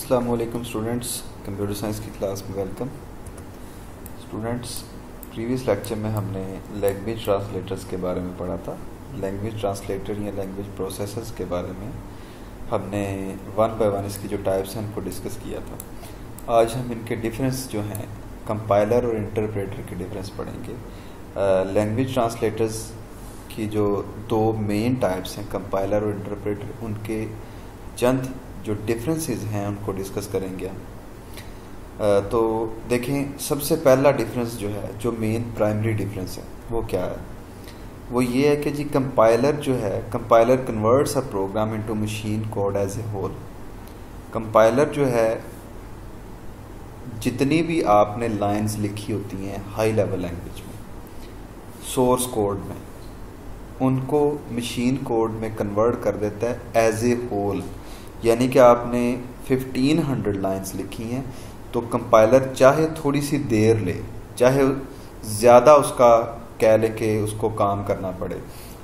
Aslam students computer science की class में welcome students previous lecture में हमने लैंग्वेज ट्रांसलेटर्स के बारे में पढ़ा था। लैंग्वेज ट्रांसलेटर या लैंग्वेज प्रोसेसर्स के बारे में हमने वन बाय वन इसकी जो टाइप्स हैं, उनको डिस्कस किया था। आज हम इनके डिफरेंस जो हैं कंपाइलर और इंटरप्रेटर के डिफरेंस पढ़ेंगे। लैंग्वेज ट्रांसलेटर्स की जो दो मेन टाइप्स हैं कंपाइलर और इंटरप्रेटर उनके चंद जो डिफरेंसेस हैं उनको डिस्कस करेंगे हम। तो देखें, सबसे पहला डिफरेंस जो है, जो मेन प्राइमरी डिफरेंस है, वो क्या है? वो ये है कि जी कंपाइलर जो है compiler converts a program into machine code as a whole compiler जो है, जितनी भी आपने लाइंस लिखी होती हैं हाई लेवल लैंग्वेज में सोर्स कोड में, उनको मशीन कोड में कन्वर्ट कर देता है एज ए होल यानी कि आपने 1500 लाइंस लिखी हैं तो कंपाइलर चाहे थोड़ी सी देर ले, चाहे ज़्यादा उसका कह ले के उसको काम करना पड़े,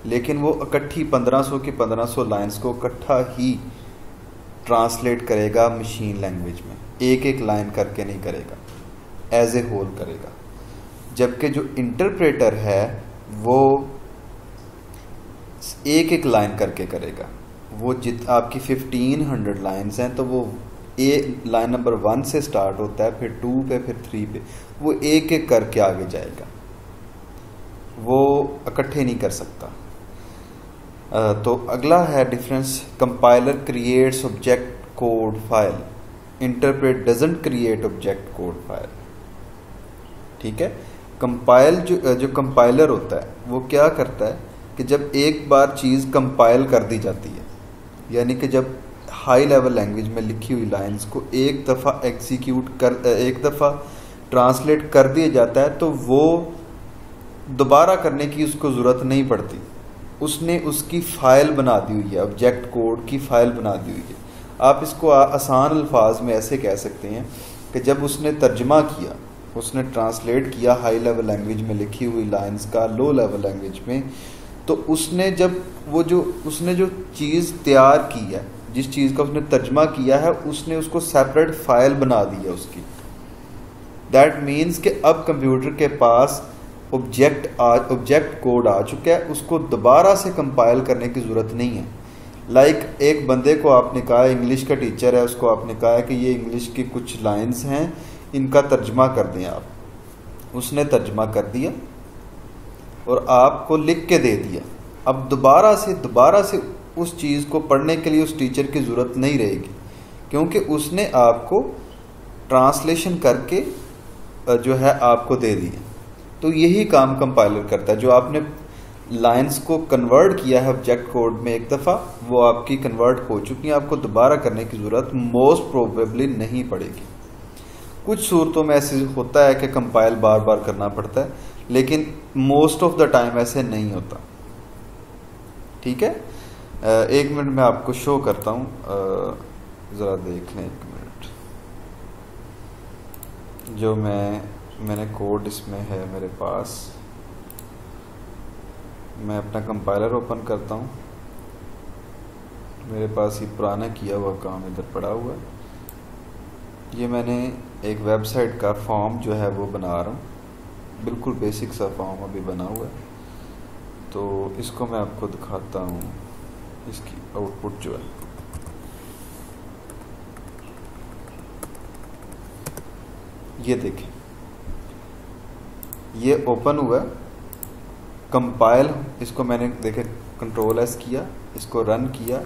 लेकिन वो इकट्ठी 1500 की 1500 लाइंस को इकट्ठा ही ट्रांसलेट करेगा मशीन लैंग्वेज में। एक एक लाइन करके नहीं करेगा एज ए होल करेगा। जबकि जो इंटरप्रेटर है, वो एक एक लाइन करके करेगा। वो जित, आपकी फिफ्टीन हंड्रेड लाइन्स हैं तो वो ए लाइन नंबर वन से स्टार्ट होता है, फिर टू पे, फिर थ्री पे, वो एक एक करके आगे जाएगा। वो इकट्ठे नहीं कर सकता। तो अगला है difference compiler creates object code file interpret doesn't create object code file ठीक है? कंपाइल जो जो कंपाइलर होता है, वो क्या करता है कि जब एक बार चीज़ कंपाइल कर दी जाती है यानी कि जब हाई लेवल लैंग्वेज में लिखी हुई लाइंस को एक दफ़ा एग्जीक्यूट कर एक दफ़ा ट्रांसलेट कर दिया जाता है तो वो दोबारा करने की उसको ज़रूरत नहीं पड़ती। उसने उसकी फ़ाइल बना दी हुई है ऑब्जेक्ट कोड की फ़ाइल बना दी हुई है। आप इसको आसान अल्फाज में ऐसे कह सकते हैं कि जब उसने तर्जमा किया, उसने ट्रांसलेट किया हाई लेवल लैंग्वेज में लिखी हुई लाइंस का लो लेवल लैंग्वेज में तो उसने जब वो जो उसने जो चीज़ तैयार की है जिस चीज़ का उसने तर्जमा किया है उसने उसको सेपरेट फ़ाइल बना दी है उसकी। दैट मीन्स कि अब कंप्यूटर के पास ऑब्जेक्ट आ ऑब्जेक्ट कोड आ चुका है उसको दोबारा से कंपाइल करने की ज़रूरत नहीं है। लाइक like, एक बंदे को आपने कहा इंग्लिश का टीचर है उसको आपने कहा है कि ये इंग्लिश की कुछ लाइंस हैं इनका तर्जमा कर दें आप। उसने तर्जमा कर दिया। और आपको लिख के दे दिया। अब दोबारा से दोबारा से उस चीज़ को पढ़ने के लिए उस टीचर की ज़रूरत नहीं रहेगी, क्योंकि उसने आपको ट्रांसलेशन करके जो है आपको दे दिया। तो यही काम कंपाइलर करता है। जो आपने लाइंस को कन्वर्ट किया है ऑब्जेक्ट कोड में एक दफ़ा, वो आपकी कन्वर्ट हो चुकी है। आपको दोबारा करने की ज़रूरत मोस्ट प्रोबेबली नहीं पड़ेगी। कुछ सूरतों में ऐसे होता है कि कंपाइल बार बार करना पड़ता है। लेकिन मोस्ट ऑफ़ द टाइम ऐसे नहीं होता। ठीक है? एक मिनट में आपको शो करता हूँ। ज़रा देख लें एक मिनट। जो मैं, मैंने कोड इसमें है मेरे पास। मैं अपना कंपाइलर ओपन करता हूँ। मेरे पास ये पुराना किया हुआ काम इधर पड़ा हुआ है। ये मैंने एक वेबसाइट का फॉर्म जो है वो बना रहा हूँ। बिल्कुल बेसिक सा फॉर्म अभी बना हुआ है। तो इसको मैं आपको दिखाता हूँ। इसकी आउटपुट जो है। ये देखें। ये ओपन हुआ कंपाइल इसको मैंने देखे कंट्रोल एस किया, इसको रन किया।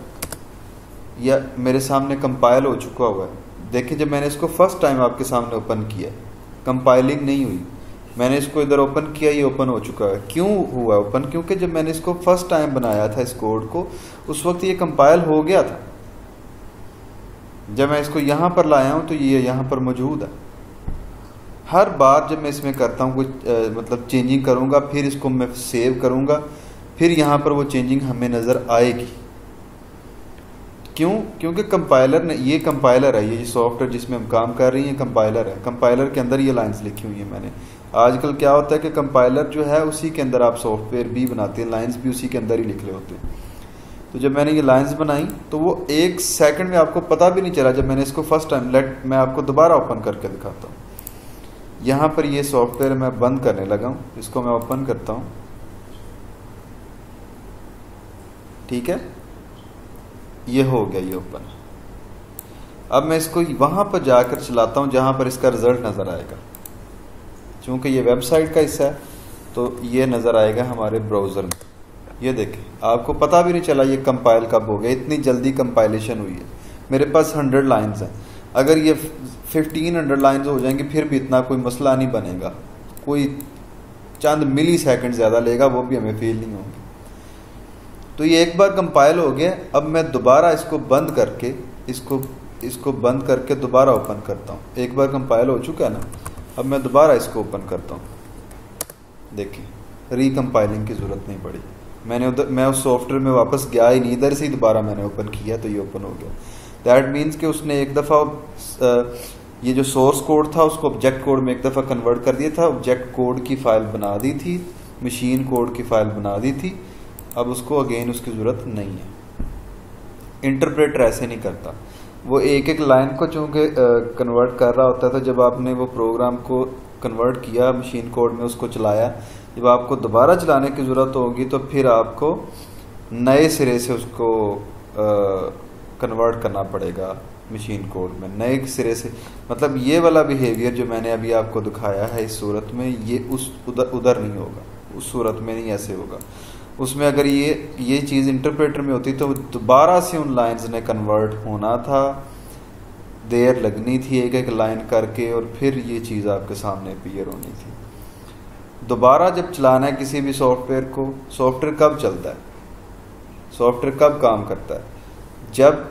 या मेरे सामने कंपाइल हो चुका हुआ है। देखें जब मैंने इसको फ़र्स्ट टाइम आपके सामने ओपन किया कंपाइलिंग नहीं हुई। मैंने इसको इधर ओपन किया, ये ओपन हो चुका है। क्यों हुआ ओपन क्योंकि जब मैंने इसको फ़र्स्ट टाइम बनाया था इस कोड को, उस वक्त ये कंपाइल हो गया था। जब मैं इसको यहाँ पर लाया हूँ तो ये यहाँ पर मौजूद है। हर बार जब मैं इसमें करता हूँ, कुछ मतलब चेंजिंग करूँगा, फिर इसको मैं सेव करूँगा, फिर यहाँ पर वो चेंजिंग हमें नज़र आएगी। क्यों? क्योंकि कंपाइलर ने ये कंपाइलर है, ये सॉफ्टवेयर जिसमें हम काम कर रही हैं कंपाइलर है। कंपाइलर के अंदर ये लाइंस लिखी हुई है मैंने। आजकल क्या होता है कि कंपाइलर जो है, उसी के अंदर आप सॉफ्टवेयर भी बनाते हैं लाइंस भी उसी के अंदर ही लिख रहे होते हैं। तो जब मैंने ये लाइंस बनाई तो वो एक सेकंड में आपको पता भी नहीं चला, जब मैंने इसको फ़र्स्ट टाइम लेट मैं आपको दोबारा ओपन करके दिखाता हूँ। यहाँ पर ये सॉफ्टवेयर मैं बंद करने लगा हूँ। इसको मैं ओपन करता हूँ। ठीक है? ये हो गया ये ओपन अब मैं इसको वहाँ पर जाकर चलाता हूँ, जहाँ पर इसका रिज़ल्ट नज़र आएगा। चूँकि ये वेबसाइट का हिस्सा है तो ये नज़र आएगा हमारे ब्राउज़र में। ये देखें, आपको पता भी नहीं चला ये कंपाइल कब हो गया, इतनी जल्दी कंपाइलेशन हुई है। मेरे पास हंड्रेड लाइन्स हैं। अगर ये फिफ्टीन हंड्रेड लाइन्स हो जाएँगी, फिर भी इतना कोई मसला नहीं बनेगा। कोई चंद मिली सेकेंड ज़्यादा लेगा, वो भी हमें फील नहीं होंगे। तो ये एक बार कंपाइल हो गया, अब मैं दोबारा इसको बंद करके, इसको इसको बंद करके दोबारा ओपन करता हूँ। एक बार कंपाइल हो चुका है ना, अब मैं दोबारा इसको ओपन करता हूँ। देखिए रिकम्पाइलिंग की ज़रूरत नहीं पड़ी। मैंने उधर, मैं उस सॉफ्टवेयर में वापस गया ही नहीं, इधर से ही दोबारा मैंने ओपन किया तो ये ओपन हो गया। दैट मीन्स कि उसने एक दफ़ा ये जो सोर्स कोड था, उसको ऑब्जेक्ट कोड में एक दफ़ा कन्वर्ट कर दिया था ऑब्जेक्ट कोड की फ़ाइल बना दी थी मशीन कोड की फ़ाइल बना दी थी अब उसको अगेन उसकी ज़रूरत नहीं है। इंटरप्रेटर ऐसे नहीं करता। वो एक एक लाइन को चूँकि कन्वर्ट कर रहा होता था, जब आपने वो प्रोग्राम को कन्वर्ट किया मशीन कोड में उसको चलाया, जब आपको दोबारा चलाने की ज़रूरत होगी तो फिर आपको नए सिरे से उसको कन्वर्ट करना पड़ेगा मशीन कोड में। नए सिरे से मतलब ये वाला बिहेवियर जो मैंने अभी आपको दिखाया है इस सूरत में, ये उस उधर उधर नहीं होगा। उस सूरत में नहीं ऐसे होगा। उसमें अगर ये ये चीज़ इंटरप्रेटर में होती तो दोबारा से उन लाइंस ने कन्वर्ट होना था। देर लगनी थी एक एक लाइन करके और फिर ये चीज़ आपके सामने अपीयर होनी थी। दोबारा जब चलाना है किसी भी सॉफ्टवेयर को सॉफ्टवेयर कब चलता है? सॉफ्टवेयर कब काम करता है? जब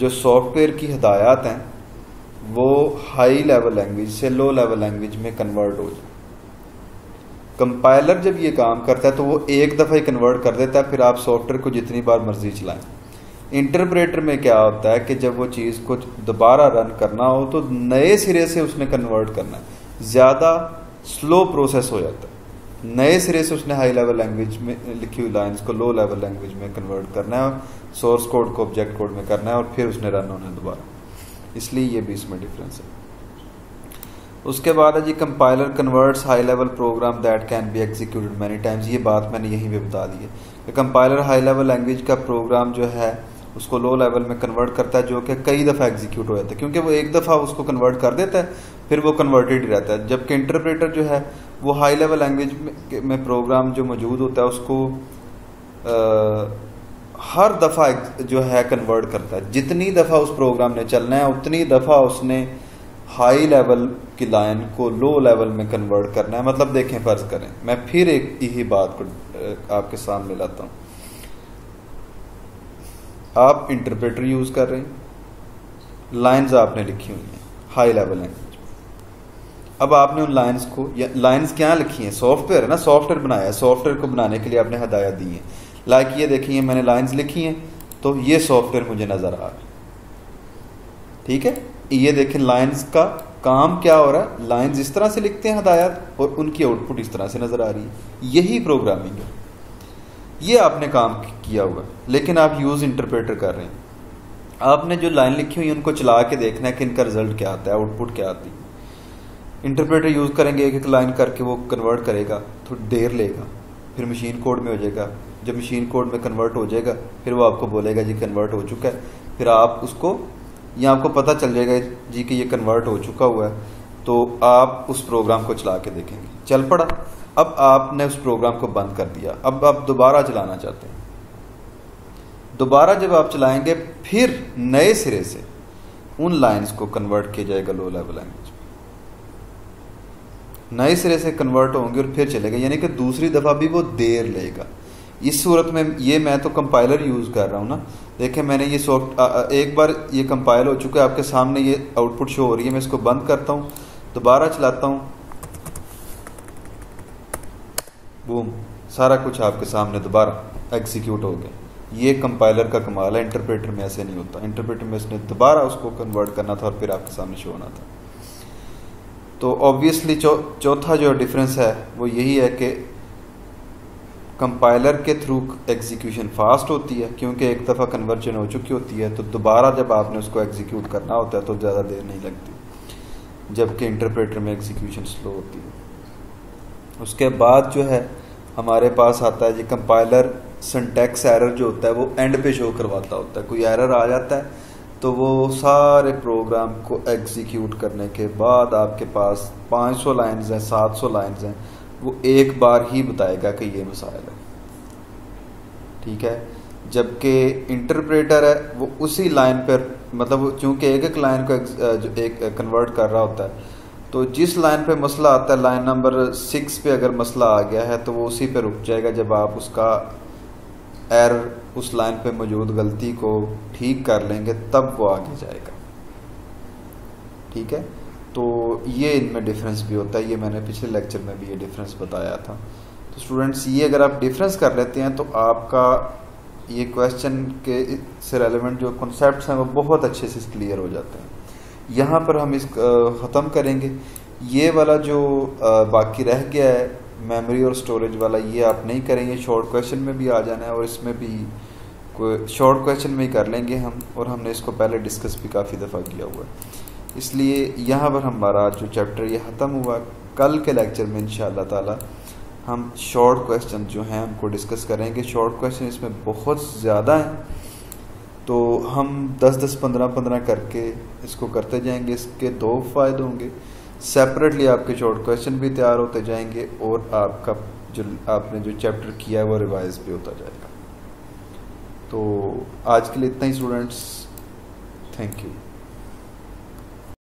जो सॉफ्टवेयर की हदायत हैं, वो हाई लेवल लैंग्वेज से लो लेवल लैंग्वेज में कन्वर्ट हो जाए। कंपाइलर जब ये काम करता है तो वो एक दफ़ा ही कन्वर्ट कर देता है, फिर आप सॉफ्टवेयर को जितनी बार मर्ज़ी चलाएँ। इंटरप्रेटर में क्या होता है कि जब वो चीज़ को दोबारा रन करना हो तो नए सिरे से उसने कन्वर्ट करना है। ज़्यादा स्लो प्रोसेस हो जाता है। नए सिरे से उसने हाई लेवल लैंग्वेज में, लिखी हुई लाइंस को लो लेवल लैंग्वेज में कन्वर्ट करना है सोर्स कोड को ऑब्जेक्ट कोड में करना है, और फिर उसने रन होना है दोबारा। इसलिए ये भी इसमें डिफरेंस है। उसके बाद है जी compiler converts high level program that can be executed many times ये बात मैंने यहीं पे बता दी है कि कंपाइलर हाई लेवल लैंग्वेज का प्रोग्राम जो है उसको लो लेवल में कन्वर्ट करता है जो कि कई दफ़ा एग्जीक्यूट हो जाता है। क्योंकि वो एक दफ़ा उसको कन्वर्ट कर देता है फिर वो कन्वर्टेड ही रहता है। जबकि इंटरप्रेटर जो है वो हाई लेवल लैंग्वेज में, में प्रोग्राम जो मौजूद होता है उसको आ, हर दफ़ा जो है कन्वर्ट करता है। जितनी दफ़ा उस प्रोग्राम ने चलना है उतनी दफ़ा उसने हाई लेवल की लाइन को लो लेवल में कन्वर्ट करना है। मतलब देखें, फ़र्ज़ करें, मैं फिर एक यही बात को आपके सामने लाता हूँ। आप इंटरप्रेटर यूज़ कर रहे हैं। लाइंस आपने लिखी हुई हैं हाई लेवल लैंग्वेज अब आपने उन लाइंस को लाइंस क्या लिखी हैं? सॉफ्टवेयर है ना? सॉफ्टवेयर बनाया है। सॉफ्टवेयर को बनाने के लिए आपने हदायत दी है। लाइक ये देखिए मैंने लाइंस लिखी हैं तो ये सॉफ्टवेयर मुझे नज़र आ रहा है। ठीक है? ये देखें लाइंस का काम क्या हो रहा है? लाइंस इस तरह से लिखते हैं हदायत और उनकी आउटपुट इस तरह से नज़र आ रही है। यही प्रोग्रामिंग है। ये आपने काम किया हुआ लेकिन आप यूज़ इंटरप्रेटर कर रहे हैं। आपने जो लाइन लिखी हुई उनको चला के देखना है कि इनका रिज़ल्ट क्या आता है आउटपुट क्या आती है। इंटरप्रेटर यूज़ करेंगे एक एक लाइन करके वो कन्वर्ट करेगा थोड़ी देर लेगा। फिर मशीन कोड में हो जाएगा। जब मशीन कोड में कन्वर्ट हो जाएगा, फिर वो आपको बोलेगा, जी कन्वर्ट हो चुका है। फिर आप उसको या आपको पता चल जाएगा जी कि ये कन्वर्ट हो चुका हुआ है तो आप उस प्रोग्राम को चला के देखेंगे। चल पड़ा। अब आपने उस प्रोग्राम को बंद कर दिया। अब आप दोबारा चलाना चाहते हैं। दोबारा जब आप चलाएँगे, फिर नए सिरे से उन लाइंस को कन्वर्ट किया जाएगा लो लेवल लैंग्वेज नए सिरे से कन्वर्ट होंगे और फिर चलेगा। यानी कि दूसरी दफ़ा भी वो देर लेगा। इस सूरत में ये मैं तो कंपाइलर यूज़ कर रहा हूँ ना। देखें, मैंने ये सॉफ्ट एक बार ये कंपाइल हो चुका है, आपके सामने ये आउटपुट शो हो रही है, मैं इसको बंद करता हूँ, दोबारा चलाता हूँ। बूम सारा कुछ आपके सामने दोबारा एग्जीक्यूट हो गया। ये कंपाइलर का कमाल है इंटरप्रेटर में ऐसे नहीं होता। इंटरप्रेटर में इसने दोबारा उसको कन्वर्ट करना था और फिर आपके सामने शो होना था। तो ऑब्वियसली चौथा जो डिफरेंस है, वो यही है कि कंपाइलर के थ्रू एग्जीक्यूशन फास्ट होती है, क्योंकि एक दफ़ा कन्वर्जन हो चुकी होती है तो दोबारा जब आपने उसको एग्जीक्यूट करना होता है तो ज़्यादा देर नहीं लगती, जबकि इंटरप्रेटर में एग्जीक्यूशन स्लो होती है। उसके बाद जो है, हमारे पास आता है जी कंपाइलर सिंटेक्स एरर जो होता है, वो एंड पे शो करवाता होता है। कोई एरर आ जाता है तो वो सारे प्रोग्राम को एग्जीक्यूट करने के बाद आपके पास 500 लाइंस हैं 700 लाइंस हैं वो एक बार ही बताएगा कि ये मसाइल है। ठीक है? जबकि इंटरप्रेटर है, वो उसी लाइन पर मतलब चूँकि एक एक लाइन को एक कन्वर्ट कर रहा होता है तो जिस लाइन पे मसला आता है लाइन नंबर सिक्स पे अगर मसला आ गया है तो वो उसी पे रुक जाएगा जब आप उसका एर उस लाइन पे मौजूद गलती को ठीक कर लेंगे, तब वो आगे जाएगा। ठीक है? तो ये इनमें डिफरेंस भी होता है। ये मैंने पिछले लेक्चर में भी ये डिफरेंस बताया था। तो स्टूडेंट्स ये अगर आप डिफरेंस कर लेते हैं तो आपका ये क्वेश्चन के से रेलिवेंट जो कॉन्सेप्ट हैं, वो बहुत अच्छे से क्लियर हो जाते हैं। यहाँ पर हम इस ख़त्म करेंगे। ये वाला जो बाकी रह गया है मेमोरी और स्टोरेज वाला, ये आप नहीं करेंगे। शॉर्ट क्वेश्चन में भी आ जाना है और इसमें भी शॉर्ट क्वेश्चन में ही कर लेंगे हम। और हमने इसको पहले डिस्कस भी काफ़ी दफ़ा किया हुआ है। इसलिए यहाँ पर हमारा जो चैप्टर ये ख़त्म हुआ, कल के लेक्चर में इन ताला हम शॉर्ट क्वेश्चन जो हैं हमको डिस्कस करेंगे। शॉर्ट क्वेश्चन इसमें बहुत ज़्यादा हैं। तो हम 10 10 15 15 करके इसको करते जाएँगे। इसके दो फ़ायदे होंगे। सेपरेटली आपके शॉर्ट क्वेश्चन भी तैयार होते जाएँगे और आपका जो, आपने जो चैप्टर किया है वो रिवाइज भी होता जाएगा। तो आज के लिए इतना ही स्टूडेंट्स थैंक यू